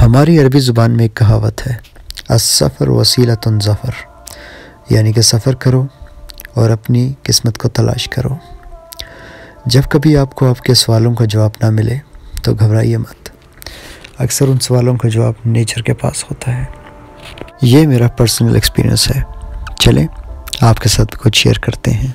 हमारी अरबी ज़ुबान में एक कहावत है असफ़र वसीलत ज़फ़र यानी कि सफ़र करो और अपनी किस्मत को तलाश करो। जब कभी आपको आपके सवालों का जवाब ना मिले तो घबराइए मत। अक्सर उन सवालों का जवाब नेचर के पास होता है। ये मेरा पर्सनल एक्सपीरियंस है। चलें, आपके साथ कुछ शेयर करते हैं।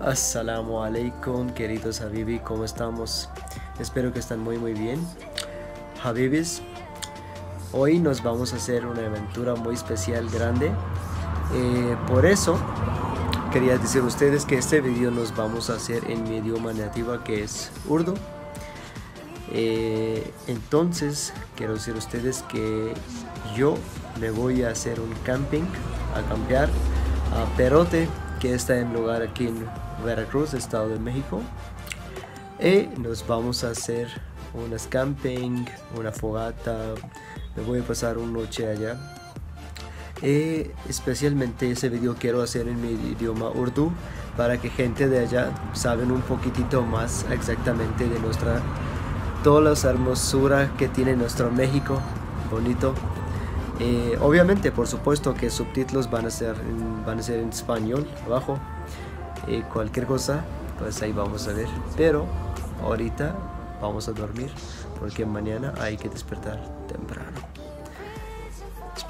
Assalamu alaikum, queridos Habibi, ¿cómo estamos? Espero que están muy muy bien. Habibis, hoy nos vamos a hacer una aventura muy especial, grande. eh, por eso, quería decir a ustedes que este video nos vamos a hacer en mi idioma nativa que es Urdu. Eh, entonces, quiero decir a ustedes que yo me voy a hacer un camping, a campear a Perote, que está en lugar aquí en Veracruz, Estado de México. Y nos vamos a hacer unas camping, una fogata. Me voy a pasar una noche allá. Y especialmente ese video quiero hacer en mi idioma urdu para que gente de allá saben un poquitito más exactamente de nuestra toda la hermosura que tiene nuestro México bonito eh, obviamente, por supuesto que subtítulos van a ser en, van a ser en español abajo. Eh, cualquier cosa, pues ahí vamos a ver. Pero ahorita vamos a dormir porque mañana hay que despertar temprano.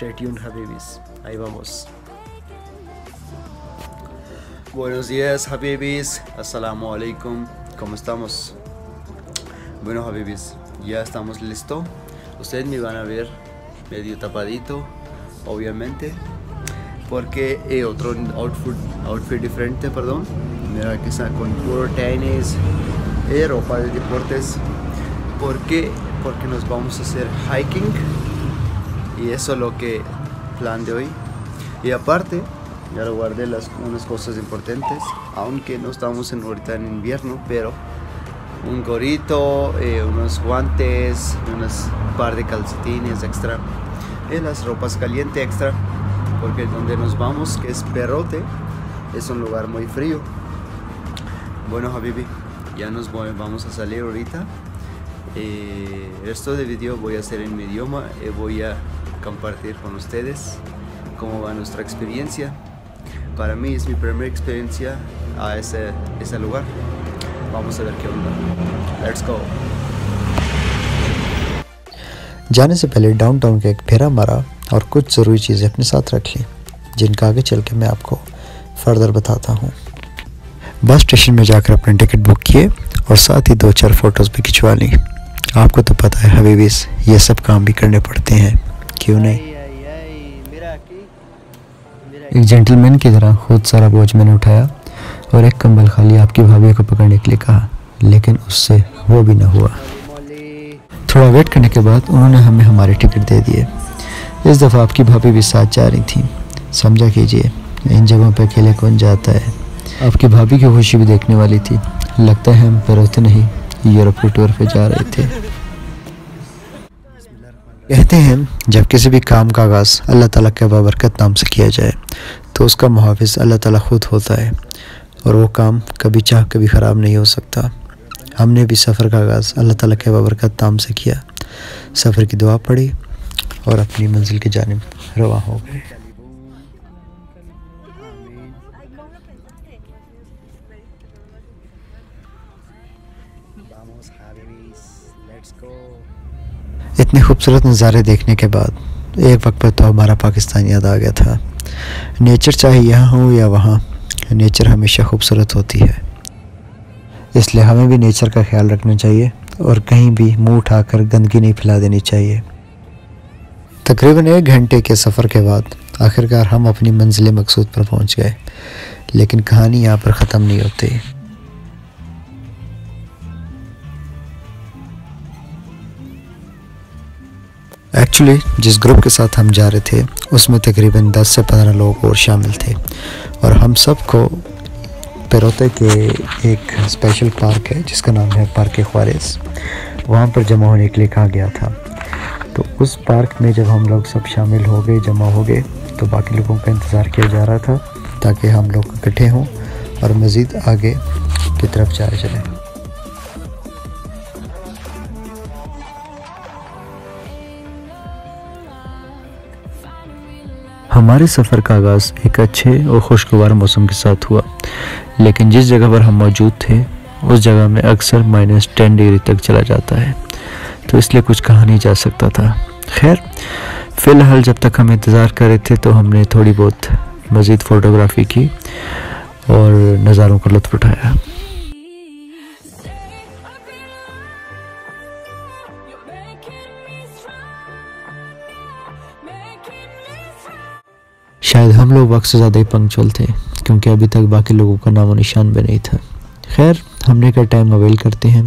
Stay tuned, Habibis. Ahí vamos. Buenos días, Habibis. Assalamu alaikum. ¿Cómo estamos? Bueno, Habibis, ya estamos listos. Ustedes me van a ver medio tapadito, obviamente, porque es otro outfit, outfit diferente, perdón. Mira que está con puro tenis, y ropa de deportes. ¿Por qué? Porque nos vamos a hacer hiking y eso es lo que plan de hoy. Y aparte, ya lo guardé las, unas cosas importantes, aunque no estamos en, ahorita en invierno, pero un gorrito, eh, unos guantes, unas par de calcetines extra, y las ropas calientes extra, porque donde nos vamos, que es Perrote, es un lugar muy frío. Bueno, Habibi, ya nos vamos a salir ahorita. Eh, esto de video voy a hacer en mi idioma y voy a compartir con ustedes cómo va nuestra experiencia. Para mí es mi primera experiencia a ese, ese lugar. Vamos a ver qué onda. Let's go. जाने से पहले downtown का एक फेरा मारा और कुछ ज़रूरी चीज़ें अपने साथ रख जिनका आगे चल के मैं आपको फर्दर बताता हूँ बस स्टेशन में जाकर अपने टिकट बुक किए और साथ ही दो चार फ़ोटोज़ भी खिंचवा ली आपको तो पता है हबीबीस ये सब काम भी करने पड़ते हैं क्यों नहीं? एक जेंटलमैन की तरह खुद सारा बोझ मैंने उठाया और एक कंबल खाली आपकी भाभी को पकड़ने के लिए कहा लेकिन उससे वो भी ना हुआ। थोड़ा वेट करने के बाद उन्होंने हमें हमारे टिकट दे दिए। इस दफ़ा आपकी भाभी भी साथ जा रही थी। समझा कीजिए इन जगहों पर अकेले कौन जाता है? आपकी भाभी की खुशी भी देखने वाली थी। लगता है हम पेरोते नहीं यूरोप के टूर पर जा रहे थे। कहते हैं, जब किसी भी काम का आगाज़ अल्लाह ताला के बाबरकत नाम से किया जाए तो उसका मुहाफ़ अल्लाह ताला खुद होता है और वो काम कभी चाह, कभी ख़राब नहीं हो सकता। हमने भी सफ़र का आगाज़ अल्लाह ताला के बाबरकत नाम से किया। सफ़र की दुआ पढ़ी और अपनी मंजिल की जानब रवा हो गए इतने खूबसूरत नज़ारे देखने के बाद एक वक्त पर तो हमारा पाकिस्तान याद आ गया था। नेचर चाहे यहाँ हो या वहाँ, नेचर हमेशा खूबसूरत होती है। इसलिए हमें भी नेचर का ख्याल रखना चाहिए और कहीं भी मुँह उठाकर गंदगी नहीं फैला देनी चाहिए। तकरीबन एक घंटे के सफ़र के बाद आखिरकार हम अपनी मंजिल मकसूद पर पहुँच गए, लेकिन कहानी यहाँ पर ख़त्म नहीं होती। एक्चुअली जिस ग्रुप के साथ हम जा रहे थे, उसमें तकरीबन 10 से 15 लोग और शामिल थे। और हम सबको पेरोते के एक स्पेशल पार्क है, जिसका नाम है पार्क ख्वारिस वहाँ पर जमा होने के लिए कहा गया था। तो उस पार्क में जब हम लोग सब शामिल हो गए, जमा हो गए तो बाकी लोगों का इंतज़ार किया जा रहा था, ताकि हम लोग इकट्ठे हों और मज़ीद आगे की तरफ़ जाए चलें। हमारे सफ़र का आगाज़ एक अच्छे और खुशगवार मौसम के साथ हुआ। लेकिन जिस जगह पर हम मौजूद थे, उस जगह में अक्सर माइनस टेन डिग्री तक चला जाता है। तो इसलिए कुछ कहा नहीं जा सकता था। खैर, फ़िलहाल जब तक हम इंतज़ार कर रहे थे तो हमने थोड़ी बहुत मज़ीद फ़ोटोग्राफ़ी की और नज़ारों का लुत्फ़ उठाया। शायद हम लोग वक्त से ज़्यादा ही पंक्चुअल थे, क्योंकि अभी तक बाकी लोगों का नामो निशान भी नहीं था। खैर, हमने का टाइम अवेल करते हैं,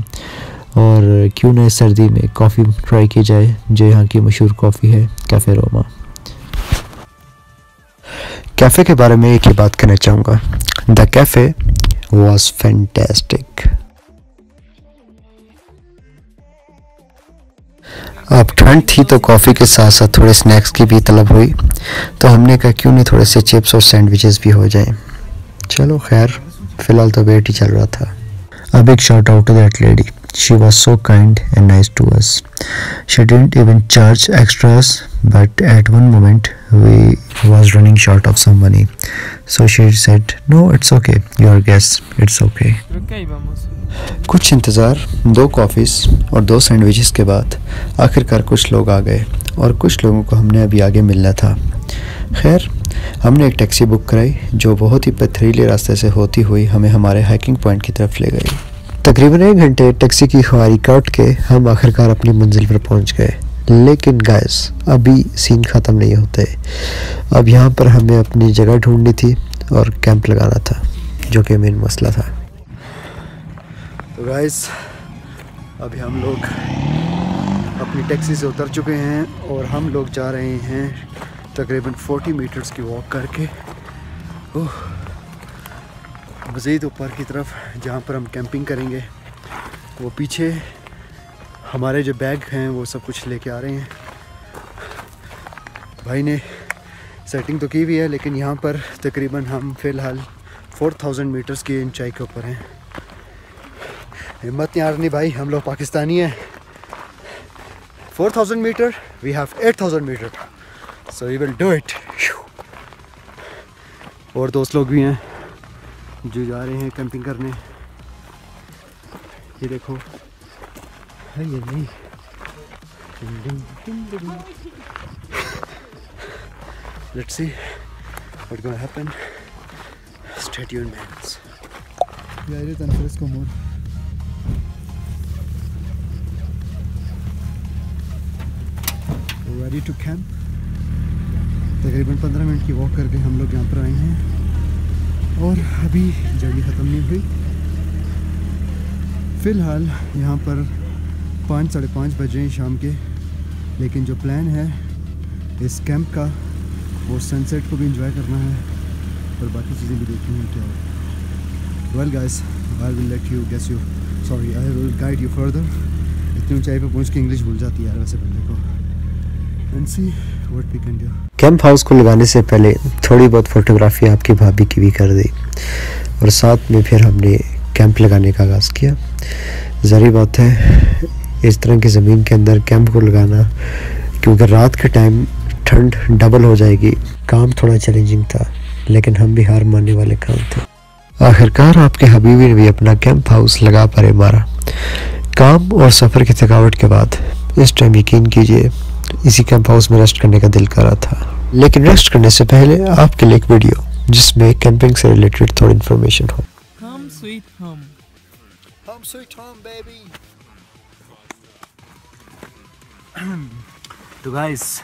और क्यों न सर्दी में कॉफ़ी ट्राई की जाए, जो यहाँ की मशहूर कॉफ़ी है कैफ़े रोमा कैफ़े के बारे में एक ही बात करना चाहूँगा। द कैफ़े वॉज़ फैंटेस्टिक अब ठंड थी तो कॉफ़ी के साथ साथ थोड़े स्नैक्स की भी तलब हुई। तो हमने कहा, क्यों नहीं थोड़े से चिप्स और सैंडविचेस भी हो जाए? चलो खैर, फ़िलहाल तो वेट ही चल रहा था। अब एक shout out to that lady she was so kind and nice to us. She didn't even charge extras but at one moment we was running short of some money so she said no it's okay your guest it's okay. कुछ इंतज़ार दो coffees और दो sandwiches के बाद आखिरकार कुछ लोग आ गए और कुछ लोगों को हमने अभी आगे मिलना था खैर हमने एक टैक्सी बुक कराई जो बहुत ही पथरीले रास्ते से होती हुई हमें हमारे हाइकिंग पॉइंट की तरफ़ ले गई तकरीबन एक घंटे टैक्सी की खुआरी काट के हम आखिरकार अपनी मंजिल पर पहुँच गए। लेकिन गैस अभी सीन ख़त्म नहीं होते। अब यहाँ पर हमें अपनी जगह ढूंढनी थी और कैंप लगाना था, जो कि मेन मसला था। तो गैस अभी हम लोग अपनी टैक्सी से उतर चुके हैं और हम लोग जा रहे हैं तकरीबन 40 मीटर्स की वॉक करके। ओह। मज़ीद ऊपर की तरफ़, जहाँ पर हम कैंपिंग करेंगे। वो पीछे हमारे जो बैग हैं, वो सब कुछ लेके आ रहे हैं। भाई ने सेटिंग तो की हुई है, लेकिन यहाँ पर तकरीबन हम फ़िलहाल 4000 मीटर्स की ऊंचाई के ऊपर हैं। हिम्मत नहीं हारनी भाई, हम लोग पाकिस्तानी हैं। 4000 meter we have 8000 meter so we will do it और दोस्त लोग भी हैं। जो जा रहे हैं कैंपिंग करने। ये देखो। है ये नहीं? Let's see what gonna happen stay tune mans Ya eres tan fresco, amor. Ready to camp तकरीबन 15 मिनट की वॉक करके हम लोग यहाँ पर आए हैं। और अभी जर्नी ख़त्म नहीं हुई। फ़िलहाल यहाँ पर पाँच, साढ़े पाँच बजे हैं शाम के, लेकिन जो प्लान है इस कैंप का, वो सनसेट को भी इंजॉय करना है और बाकी चीज़ें भी देखनी है क्या। Well guys I will let you guess you sorry I will guide you further इतनी ऊंचाई पे पहुँच के इंग्लिश भूल जाती है यार वैसे बंदे को। एंड सी कैंप हाउस को लगाने से पहले थोड़ी बहुत फोटोग्राफी आपकी भाभी की भी कर दी। और साथ में फिर हमने कैंप लगाने का आगाज़ किया। ज़री बात है, इस तरह की ज़मीन के अंदर कैंप को लगाना, क्योंकि रात के टाइम ठंड डबल हो जाएगी। काम थोड़ा चैलेंजिंग था, लेकिन हम भी हार मानने वाले काम थे। आखिरकार आपके हबीबी ने भी अपना कैंप हाउस लगा परे मारा। काम और सफ़र की थकावट के बाद इस टाइम यकीन कीजिए इसी कैंप हाउस में रेस्ट करने का दिल कर रहा था। लेकिन रेस्ट करने से पहले आपके लिए एक वीडियो जिसमें कैंपिंग से रिलेटेड थोड़ी इन्फॉर्मेशन हो। तो guys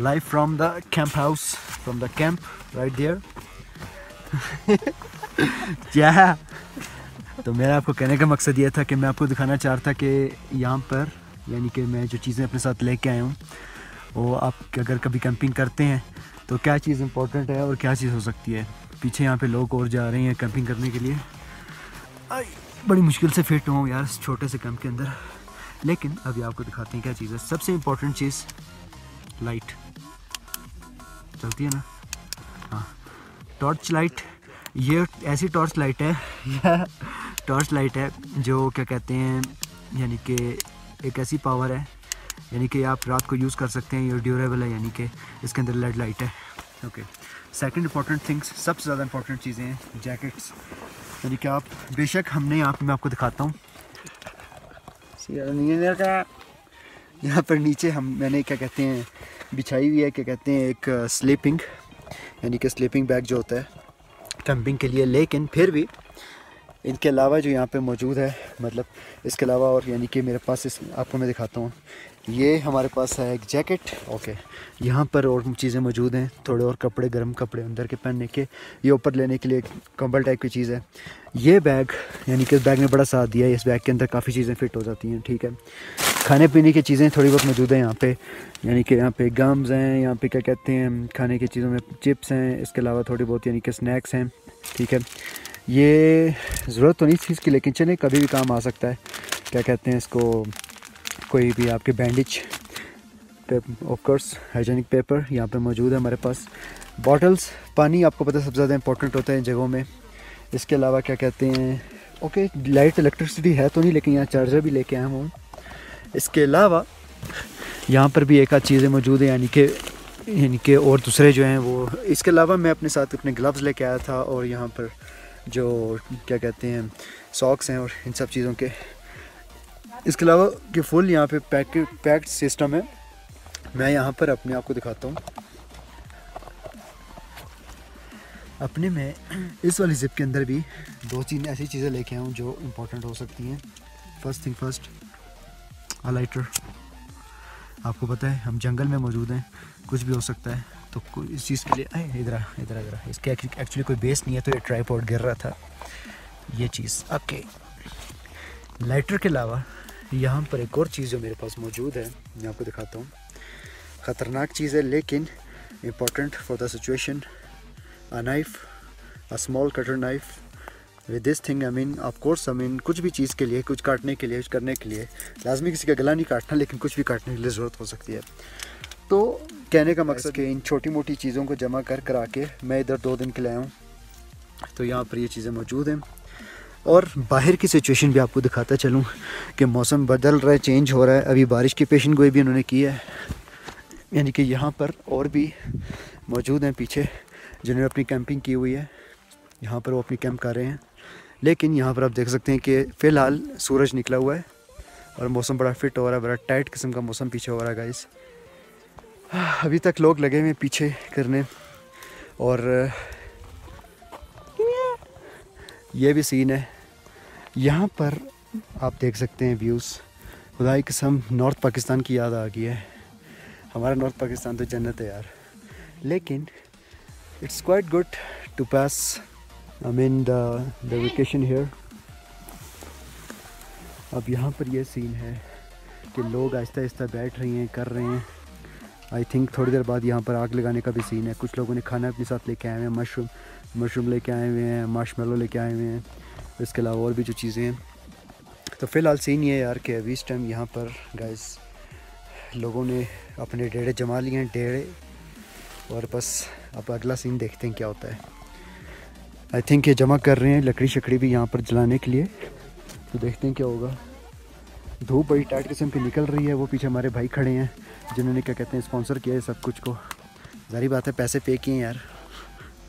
live from the camp house from the camp right there. Yeah. तो मेरा आपको कहने का मकसद ये था कि मैं आपको दिखाना चाह रहा था कि यहाँ पर यानी कि मैं जो चीज़ें अपने साथ लेके आया हूँ, वो आप अगर कभी कैंपिंग करते हैं तो क्या चीज़ इंपॉर्टेंट है और क्या चीज़ हो सकती है? पीछे यहाँ पे लोग और जा रहे हैं कैंपिंग करने के लिए। बड़ी मुश्किल से फिट हूँ यार छोटे से कैंप के अंदर। लेकिन अभी आपको दिखाते हैं क्या चीज़ है। सबसे इम्पोर्टेंट चीज़ लाइट चलती है ना? हाँ। टॉर्च लाइट ये ऐसी टॉर्च लाइट है टॉर्च लाइट है, जो क्या कहते हैं, यानी कि एक ऐसी पावर है, यानी कि आप रात को यूज़ कर सकते हैं, ये ड्यूरेबल है, यानी कि इसके अंदर लेड लाइट है। ओके सेकंड इंपॉर्टेंट थिंग्स सबसे ज़्यादा इंपॉर्टेंट चीज़ें हैं जैकेट्स यानी कि आप, बेशक हमने यहाँ पे, मैं आपको दिखाता हूँ। यहाँ पर नीचे हम, मैंने क्या कहते हैं, बिछाई हुई है, क्या कहते हैं, एक स्लीपिंग यानी कि स्लीपिंग बैग जो होता है कैंपिंग के लिए। लेकिन फिर भी इनके अलावा जो यहाँ पे मौजूद है मतलब इसके अलावा और यानी कि मेरे पास इस, आपको मैं दिखाता हूँ। ये हमारे पास है एक जैकेट, ओके। यहाँ पर और चीज़ें मौजूद हैं, थोड़े और कपड़े, गर्म कपड़े अंदर के पहनने के। ये ऊपर लेने के लिए एक कंबल टाइप की चीज़ है। ये बैग, यानी कि इस बैग ने बड़ा साथ दिया है, इस बैग के अंदर काफ़ी चीज़ें फिट हो जाती हैं, ठीक है। खाने पीने की चीज़ें थोड़ी बहुत मौजूद हैं यहाँ पे, यानी कि यहाँ पे गम्स हैं, यहाँ पे क्या कहते हैं, खाने की चीज़ों में चिप्स हैं, इसके अलावा थोड़ी बहुत यानी कि स्नैक्स हैं, ठीक है। ये ज़रूरत तो नहीं इस चीज़ की, लेकिन चले कभी भी काम आ सकता है। क्या कहते हैं इसको? कोई भी आपके बैंडेज ऑफकोर्स हाइजेनिक पेपर यहाँ पे मौजूद है हमारे पास। बॉटल्स पानी आपको पता सबसे ज़्यादा इंपॉर्टेंट होता है इन जगहों में। इसके अलावा क्या कहते हैं? ओके लाइट इलेक्ट्रिसिटी है तो नहीं, लेकिन यहाँ चार्जर भी लेके आया हूँ। इसके अलावा यहाँ पर भी एक आध चीज़ें मौजूद हैं, यानी कि यानी कि और दूसरे जो हैं वो। इसके अलावा मैं अपने साथ अपने ग्लव्स लेके आया था और यहाँ पर जो क्या कहते हैं सॉक्स हैं और इन सब चीज़ों के। इसके अलावा कि फुल यहाँ पे पैक पैक्ड सिस्टम है। मैं यहाँ पर अपने आप को दिखाता हूँ। अपने में इस वाली जिप के अंदर भी दो तीन ऐसी चीज़ें लेके आऊँ जो इम्पोर्टेंट हो सकती हैं। First thing first a lighter आपको पता है, हम जंगल में मौजूद हैं, कुछ भी हो सकता है। तो कोई इस चीज़ के लिए, अरे, इधर इधर इधर इसके एक्चुअली कोई बेस नहीं है तो ये ट्राईपॉड गिर रहा था। ये चीज़। ओके लाइटर के अलावा, यहाँ पर एक और चीज़ जो मेरे पास मौजूद है, मैं आपको दिखाता हूँ। ख़तरनाक चीज़ है, लेकिन important for the situation a knife, a small cutter knife, with this thing, I mean, of course, I mean, कुछ भी चीज़ के लिए, कुछ काटने के लिए, कुछ करने के लिए, लाजमी किसी का गला नहीं काटना, लेकिन कुछ भी काटने के लिए ज़रूरत हो सकती है। तो कहने का मकसद कि इन छोटी मोटी चीज़ों को जमा कर करा के मैं इधर दो दिन के लिए आया हूँ। तो यहाँ पर ये चीज़ें मौजूद हैं। और बाहर की सिचुएशन भी आपको दिखाता चलूँ कि मौसम बदल रहा है चेंज हो रहा है। अभी बारिश की पेशन गोई भी उन्होंने की है। यानी कि यहाँ पर और भी मौजूद हैं पीछे जिन्होंने अपनी कैंपिंग की हुई है। यहाँ पर वो अपनी कैंप कर रहे हैं। लेकिन यहाँ पर आप देख सकते हैं कि फ़िलहाल सूरज निकला हुआ है और मौसम बड़ा फिट हो रहा है बड़ा टाइट किस्म का मौसम पीछे हो रहा है गाइस अभी तक लोग लगे हुए पीछे करने और ये भी सीन है। यहाँ पर आप देख सकते हैं व्यूज़ खुदाई कसम नॉर्थ पाकिस्तान की याद आ गई है। हमारा नॉर्थ पाकिस्तान तो जन्नत है यार। लेकिन it's quite good to pass I mean the the vacation here अब यहाँ पर यह सीन है कि लोग आहिस्ता आहिस्ता बैठ रहे हैं, कर रहे हैं। आई थिंक थोड़ी देर बाद यहाँ पर आग लगाने का भी सीन है। कुछ लोगों ने खाना अपने साथ लेके आए हुए हैं मशरूम मशरूम लेके आए हुए हैं मार्शमेलो लेके आए हुए हैं। इसके अलावा और भी जो चीज़ें हैं। तो फ़िलहाल सीन ये यार कि अभी इस टाइम यहाँ पर गाइस लोगों ने अपने डेढ़े जमा लिए हैं डेढ़े और बस अब अगला सीन देखते हैं क्या होता है। आई थिंक ये जमा कर रहे हैं लकड़ी शकड़ी भी यहाँ पर जलाने के लिए। तो देखते हैं क्या होगा। धूप बड़ी टाइट किस्म की निकल रही है, वो पीछे हमारे भाई खड़े हैं, जिन्होंने क्या कहते हैं स्पॉन्सर किया है सब कुछ को। जारी बात है, पैसे पे किए यार।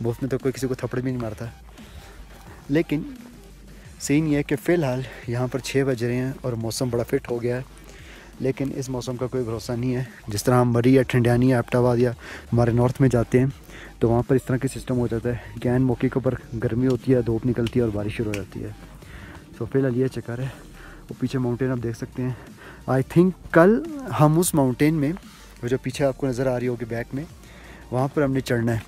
मुफ़्त में तो कोई किसी को थप्पड़ भी नहीं मारता। लेकिन सीन ये है कि फ़िलहाल यहाँ पर छः बज रहे हैं और मौसम बड़ा फिट हो गया है। लेकिन इस मौसम का कोई भरोसा नहीं है। जिस तरह हम मरी या ठंडियानी या एप्टाबाद या हमारे नॉर्थ में जाते हैं तो वहाँ पर इस तरह के सिस्टम हो जाता है। कि एन मौके के ऊपर गर्मी होती है, धूप निकलती है और बारिश शुरू हो जाती है। तो फ़िलहाल ये चक्कर है। वो पीछे माउंटेन आप देख सकते हैं। आई थिंक कल हम उस माउंटेन में, वो जो पीछे आपको नज़र आ रही होगी बैक में, वहाँ पर हमने चढ़ना है।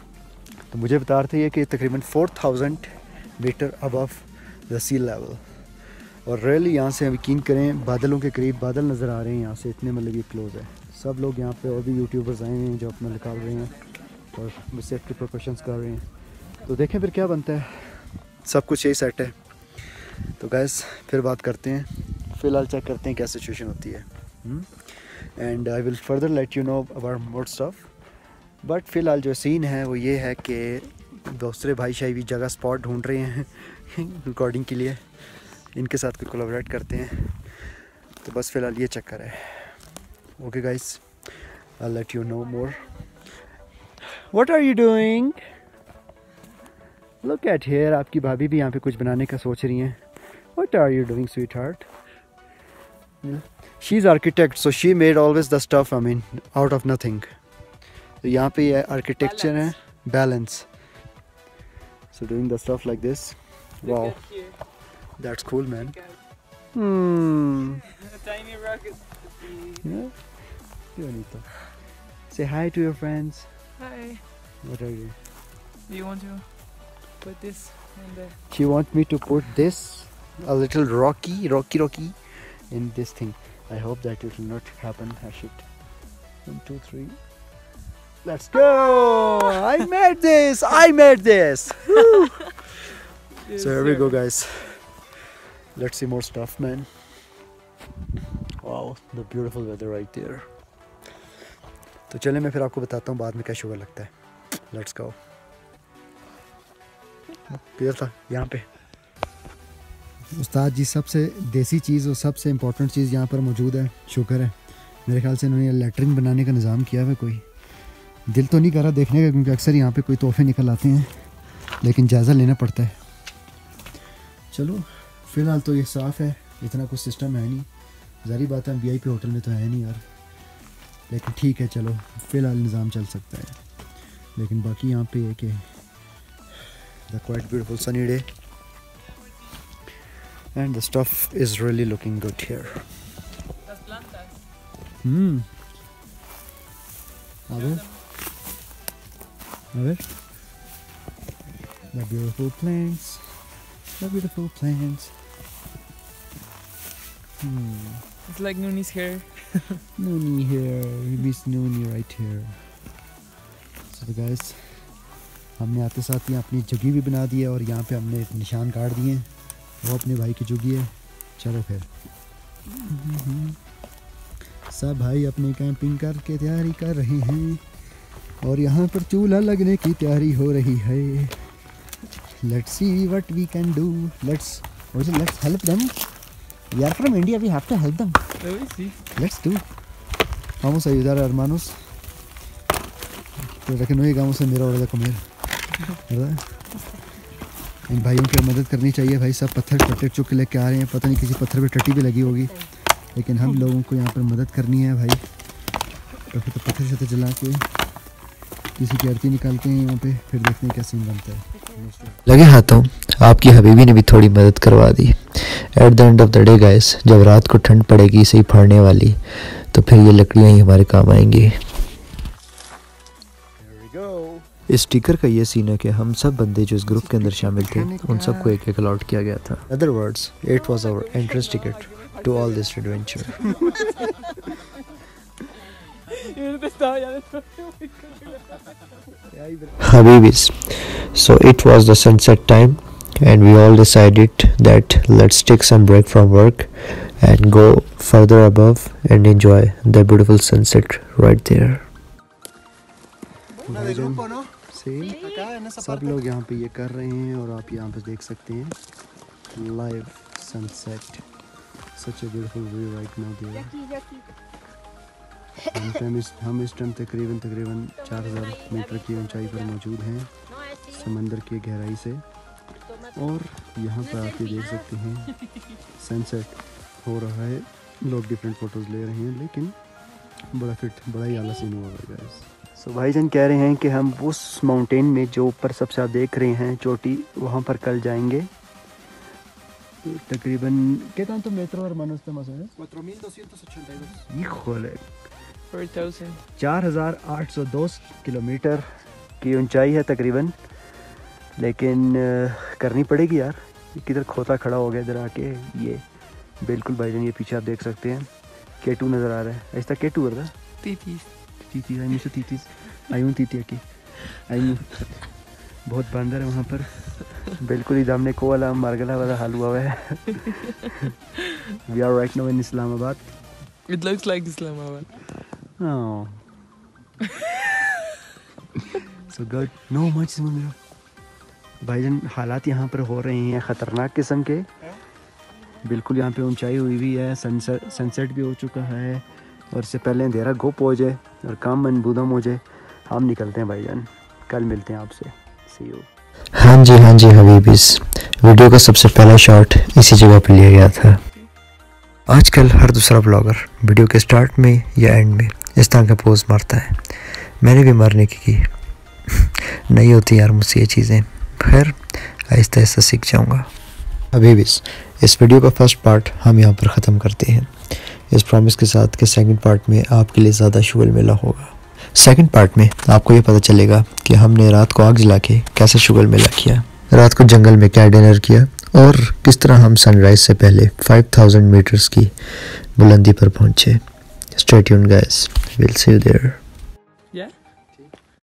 तो मुझे बता रहे थे ये कि तकरीबन four thousand meter above the sea level और रियली यहाँ से हम यकीन करें, बादलों के करीब बादल नज़र आ रहे हैं यहाँ से, इतने मतलब ये क्लोज़ है। सब लोग यहाँ पे और भी यूट्यूबर्स आए हैं जो अपना निकाल रहे हैं और सेफ्टी प्रिकॉशंस कर रहे हैं। तो देखें फिर क्या बनता है। सब कुछ यही सेट है। तो गैस फिर बात करते हैं। फ़िलहाल चेक करते हैं क्या सिचुएशन होती है। And I will further let you know about more stuff but फ़िलहाल जो सीन है, वो ये है कि दूसरे भाई शाही भी जगह स्पॉट ढूंढ रहे हैं रिकॉर्डिंग के लिए। इनके साथ कोई कोलाबरेट करते हैं। तो बस फ़िलहाल ये चक्कर है। Okay guys I let you know more what are you doing look at here आपकी भाभी भी यहाँ पे कुछ बनाने का सोच रही हैं। what are you doing sweetheart? Hmm? She's architect so she made always the stuff i mean out of nothing. So yahan architecture balance. hai balance. so doing the stuff like this. Wow. that's cool man. Hmm. Tiny yeah. Say hi to your friends. Hi. What are you? Do you want to put this in there? she want me to put this? A little rocky, rocky, rocky in this thing. I hope that it will not happen. Hash it. One, two, three. Let's go! I made this! I made this! Woo! so here we go, guys. Let's see more stuff, man. Wow, the beautiful weather right there. तो चले मैं फिर आपको बताता हूँ बाद में क्या शुगर लगता है लेट्स गो किधर था यहाँ पे उस्ताद जी, सबसे देसी चीज़ और सबसे इम्पोर्टेंट चीज़ यहाँ पर मौजूद है, शुक्र है। मेरे ख्याल से इन्होंने लेटरिन बनाने का निज़ाम किया है कोई। दिल तो नहीं कर रहा देखने का, क्योंकि अक्सर यहाँ पे कोई तोहफे निकल आते हैं, लेकिन जायज़ा लेना पड़ता है। चलो, फ़िलहाल तो ये साफ़ है, इतना कुछ सिस्टम है नहीं। ज़ारी बात है वी होटल में तो है नहीं यार। लेकिन ठीक है, चलो, फ़िलहाल निज़ाम चल सकता है। लेकिन बाकी यहाँ पे है कि the quite sunny day and the stuff is really looking good here. Hmm. A ver. A ver. The beautiful plants. The beautiful plants. Hmm. It's like Nooni's hair. Noonie here. We miss Noonie right here. So the guys, हमने आते साथ ही अपनी जगह भी बना दी है और यहाँ पे हमने निशान काट दिए हैं वो अपने भाई की जुगी है चलो फिर सब भाई अपनी कैंपिंग करके तैयारी कर रहे हैं और यहाँ पर चूल्हा लगने की तैयारी हो रही है let's see what we can do let's let's help them we are from India we have to help them. Let's do. Vamos a ayudar, hermanos. Pero que no llegamos a mirar de comer. ¿Verdad? इन भाइयों की मदद करनी चाहिए। भाई सब पत्थर टट्टे चुक लेके आ रहे हैं। पता नहीं किसी पत्थर पे टट्टी भी लगी होगी। लेकिन हम लोगों को यहाँ पर मदद करनी है भाई। तो फिर तो पत्थर शत्थर जला के किसी की आरती निकालते हैं यहाँ पे। फिर देखते हैं सीन बनता है। लगे हाथों, आपकी हबीबी ने भी थोड़ी मदद करवा दी। At the end of the day guys जब रात को ठंड पड़ेगी, सही फड़ने वाली तो फिर ये लकड़ियाँ ही हमारे काम आएँगी। इस स्टिकर का ये सीन है कि हम सब बंदे जो इस ग्रुप के अंदर शामिल थे उन सबको एक एक अलॉट किया गया था other words it was our entrance ticket to all this adventure. Habibis. So it was the sunset time, and we all decided that let's take some break from work and go further above and enjoy the beautiful sunset right there. से सब लोग यहाँ पे ये कर रहे हैं और आप यहाँ पे देख सकते हैं। Live sunset such a beautiful view right now there हम टाइम इस हम इस टाइम तकरीबन तकरीबन 4000 मीटर की ऊंचाई पर मौजूद हैं समंदर की गहराई से। और यहाँ पर आप ये देख सकते हैं सनसेट हो रहा है। लोग डिफरेंट फ़ोटोज़ ले रहे हैं लेकिन बड़ा फिट बड़ा ही आला सीन हुआ है गाइस सो भाईजान कह रहे हैं कि हम उस माउंटेन में जो ऊपर सबसे आप देख रहे हैं चोटी वहाँ पर कल जाएँगे तकरीबन ¿Qué tanto metro hermanos estamos en? 4282. Híjole, 4,000. 4802 kilometre की ऊंचाई है तकरीबन लेकिन करनी पड़ेगी यार किधर खोता खड़ा हो गया इधर आके ये बिल्कुल भाईजान ये पीछे आप देख सकते हैं केटू नज़र आ रहा है ऐसा केटू ¿verdad? Titis. Titis, hay mucho titis. Hay un titi aquí. Hay un... बहुत बंदर है वहाँ पर बिल्कुल ही दामने को वाला मारगला वाला हाल हुआ है we are right now in Islamabad It looks like Islamabad. Oh. so good. No much मेरा भाईजान हालात यहाँ पर हो रहे हैं ख़तरनाक किस्म के बिल्कुल यहाँ पे ऊंचाई हुई भी है सनसेट सनसेट भी हो चुका है और इससे पहले अंधेरा गुप हो जाए और काम मनबूदम हो जाए, हम निकलते हैं भाईजान। कल मिलते हैं आपसे। सी यू हाँ जी हाँ जी हबीबीस वीडियो का सबसे पहला शॉट इसी जगह पर लिया गया था। आजकल हर दूसरा ब्लॉगर वीडियो के स्टार्ट में या एंड में इस तरह का पोज मारता है। मैंने भी मारने की की। नहीं होती यार मुझसे ये चीज़ें। खैर आहिस्ता आहिस्ता सीख जाऊँगा। हबीबीस इस वीडियो का फ़र्स्ट पार्ट हम यहाँ पर ख़त्म करते हैं। इस प्रॉमिस के साथ कि सेकंड पार्ट में आपके लिए ज़्यादा शुगर मेला होगा। सेकंड पार्ट में आपको ये पता चलेगा कि हमने रात को आग जला के कैसे शुगल मेला किया। रात को जंगल में क्या डिनर किया और किस तरह हम सनराइज से पहले 5000 मीटर्स की बुलंदी पर पहुँचे। स्ट्रेट यून guys will see you there?